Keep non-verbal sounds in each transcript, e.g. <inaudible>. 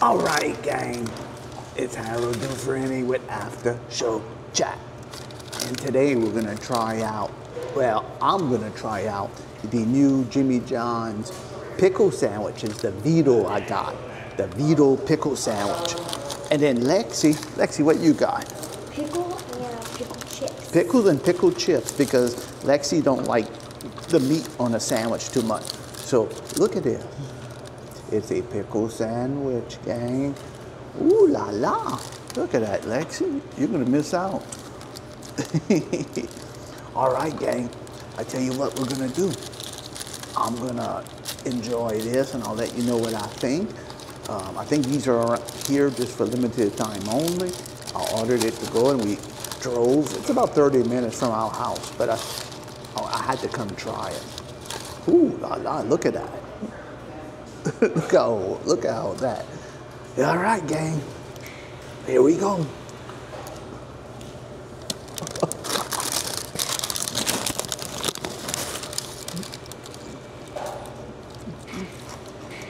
All right, gang. It's Harold Dufresne with After Show Chat. And today we're gonna try out, well, I'm gonna try out the new Jimmy John's pickle sandwiches, the Vito I got, the Vito pickle sandwich. And then Lexi, Lexi, what you got? Pickle and pickle chips. Pickles and pickled chips because Lexi don't like the meat on a sandwich too much. So look at this. It's a pickle sandwich, gang. Ooh la la. Look at that, Lexi. You're gonna miss out. <laughs> All right, gang. I tell you what we're gonna do. I'm gonna enjoy this and I'll let you know what I think. Um, I think these are here just for limited time only. I ordered it to go and we drove. It's about 30 minutes from our house, but I, oh, I had to come try it. Ooh la la, look at that. Look how, look how that. All right, gang. Here we go.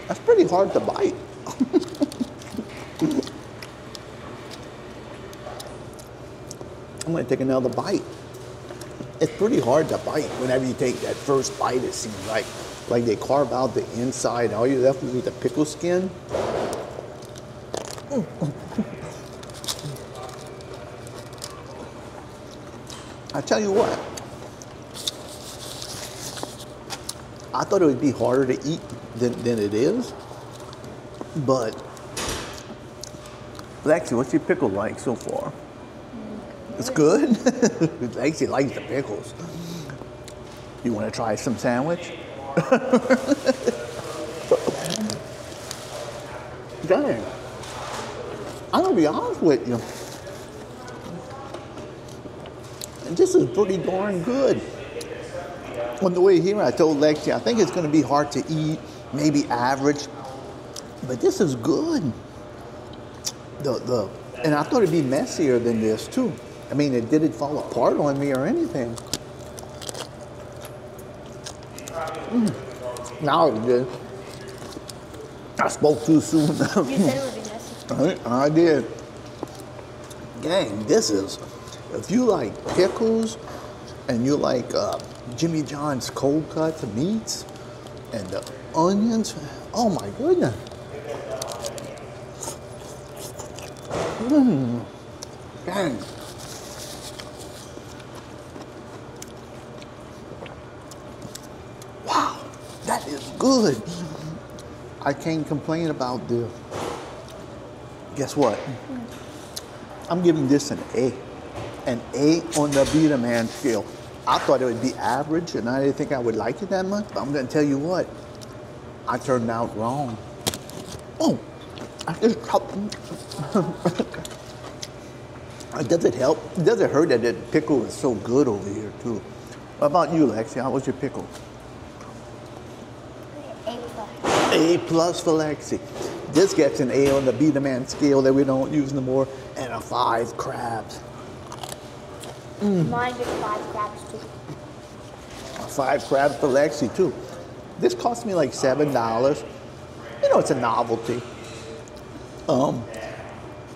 That's pretty hard to bite. <laughs> I'm gonna take another bite. It's pretty hard to bite whenever you take that first bite, it seems like. Like they carve out the inside, all you left is the pickle skin. I tell you what, I thought it would be harder to eat than, than it is, but Lexi, what's your pickle like so far? It's good. <laughs> Lexi likes the pickles. You want to try some sandwich? <laughs> Dang. I'm gonna be honest with you. And this is pretty darn good. On the way here, I told Lexi, I think it's gonna be hard to eat, maybe average, but this is good. The, the, and I thought it'd be messier than this too. I mean, it didn't fall apart on me or anything. Mm. Now good. I spoke too soon. You said it would be messy. <laughs> I, I did. Gang, this is, if you like pickles and you like uh, Jimmy John's cold cuts meats and the onions, oh my goodness. Mmm. Gang. Wow, that is good. I can't complain about this. Guess what? I'm giving this an A. An A on the Beta Man scale. I thought it would be average and I didn't think I would like it that much, but I'm gonna tell you what, I turned out wrong. Oh, I just dropped. <laughs> Does it help? Does it hurt that the pickle is so good over here too? What about you, Lexi? How was your pickle? A plus. A plus for Lexi. This gets an A on the Beta Man scale that we don't use no more, and a five crabs. Mine is five crabs too. Five crabs for Lexi too. This cost me like seven dollars. You know, it's a novelty. Um,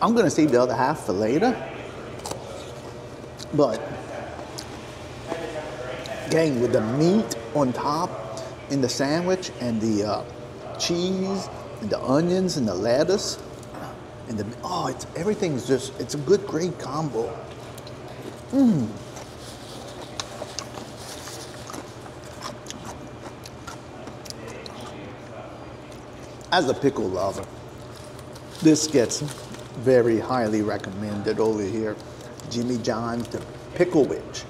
I'm gonna save the other half for later. But, gang, with the meat on top in the sandwich and the uh, cheese and the onions and the lettuce and the oh, it's everything's just it's a good great combo. Mm. as a pickle lover, this gets very highly recommended over here. Jimmy John's, the Picklewich,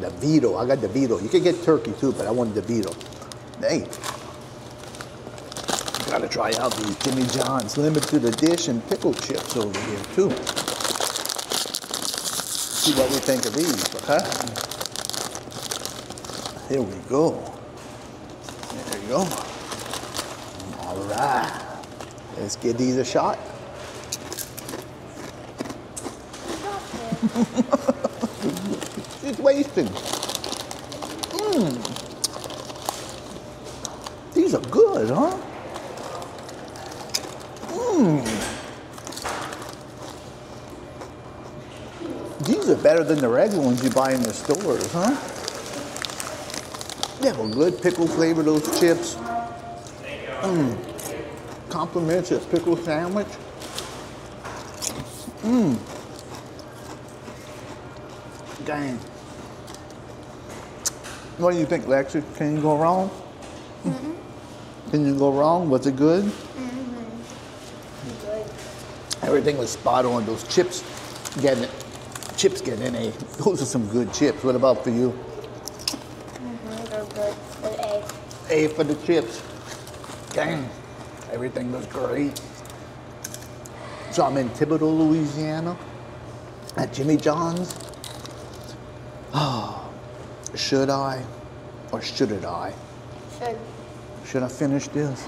the Vito. I got the Vito. You can get turkey too, but I wanted the Vito. Hey, gotta try out these Jimmy John's limited edition pickle chips over here too. See what we think of these, okay? Here we go. There you go. All right. Let's give these a shot. <laughs> It's wasting. Mmm. These are good, huh? Mmm. Better than the regular ones you buy in the stores, huh? They have a good pickle flavor, those chips. Mmm. Compliments a pickle sandwich. Mmm. Dang. What do you think, Lexi? Can you go wrong? Mm-hmm. Can you go wrong? Was it good? Good. Everything was spot on. Those chips getting it. Chips getting a. Those are some good chips. What about for you? Mm-hmm. They're good. They're A. A for the chips. Dang. Everything was great. So I'm in Thibodaux, Louisiana at Jimmy John's. Oh, <sighs> should I or shouldn't I? Should. Should I finish this?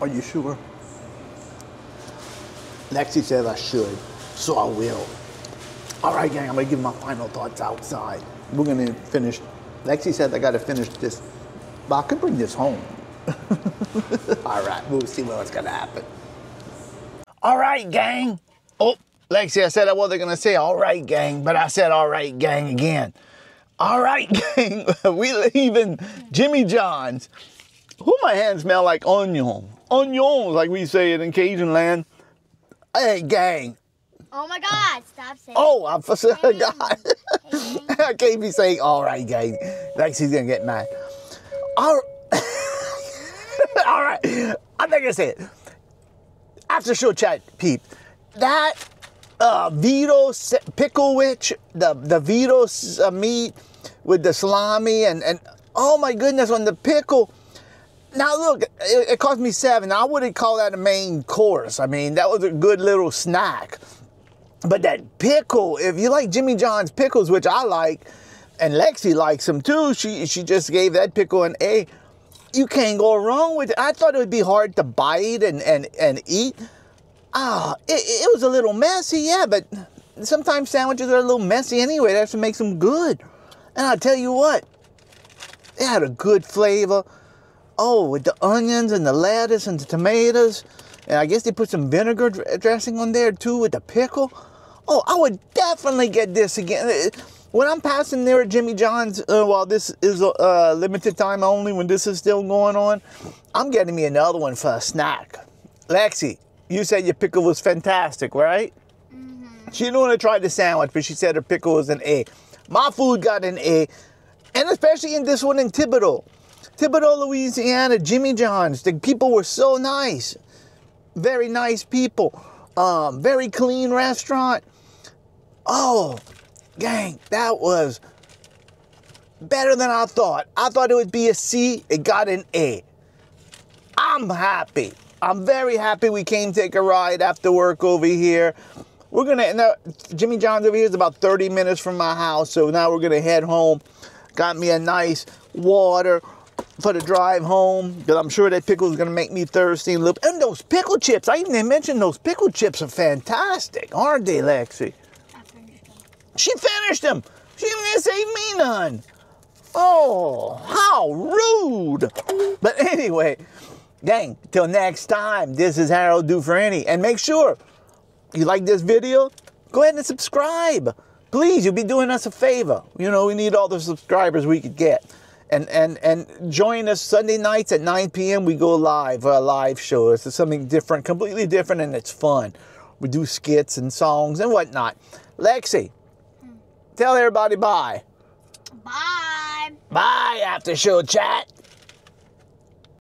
Are you sure? Lexi says I should, so I will. All right, gang, I'm gonna give my final thoughts outside. We're gonna finish. Lexi said I gotta finish this, but I could bring this home. <laughs> All right, we'll see what's gonna happen. All right, gang. Oh, Lexi, I said I wasn't gonna say all right, gang, but I said all right, gang again. All right, <laughs> gang, we leaving Jimmy John's. Who my hands smell like onion? Onions, like we say it in Cajun land. Hey, gang. Oh my God! Stop saying. Oh, I forgot. <laughs> I can't be saying all right, gang. Lexi's gonna get mad. All, <laughs> all right. I'm not gonna say it. After show chat, peep. That uh, Vito Picklewich, the the Vito uh, meat with the salami and and oh my goodness on the pickle. Now look, it, it cost me seven. I wouldn't call that a main course. I mean, that was a good little snack. But that pickle, if you like Jimmy John's pickles, which I like, and Lexi likes them too, she she just gave that pickle an A. You can't go wrong with it. I thought it would be hard to bite and and and eat. Ah, it, it was a little messy, yeah, but sometimes sandwiches are a little messy anyway. What makes them good. And I'll tell you what, it had a good flavor. Oh, with the onions and the lettuce and the tomatoes. And I guess they put some vinegar dressing on there too with the pickle. Oh, I would definitely get this again. When I'm passing there at Jimmy John's, uh, while this is uh, limited time only, when this is still going on, I'm getting me another one for a snack. Lexi, you said your pickle was fantastic, right? Mhm. She didn't want to try the sandwich, but she said her pickle was an A. My food got an A, and especially in this one in Thibodaux. Thibodaux, Louisiana, Jimmy John's. The people were so nice. Very nice people. Um, very clean restaurant. Oh, gang, that was better than I thought. I thought it would be a C. It got an A. I'm happy. I'm very happy we came take a ride after work over here. We're gonna Jimmy John's over here is about 30 minutes from my house, so now we're gonna head home. Got me a nice water for the drive home, because I'm sure that pickle is gonna make me thirsty. And, look, and those pickle chips, I even didn't those pickle chips are fantastic, aren't they, Lexi? She finished them. She didn't save me none. Oh, how rude. But anyway, gang, till next time, this is Harold Dufresne. And make sure you like this video, go ahead and subscribe. Please, you'll be doing us a favor. You know, we need all the subscribers we could get. And, and, and join us Sunday nights at 9 p.m. We go live a live show. It's something different, completely different, and it's fun. We do skits and songs and whatnot. Lexi, tell everybody bye. Bye. Bye after show chat.